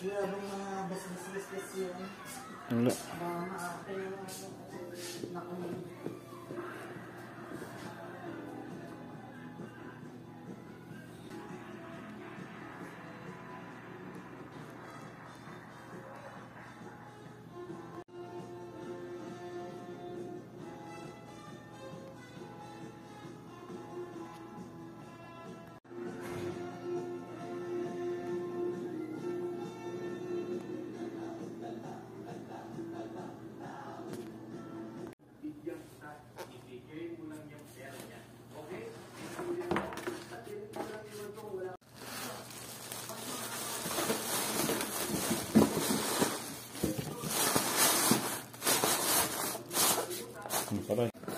Kaya bang mga basbas-basbas yun. Wala. Mga maarte yung nakunin. 감사 합.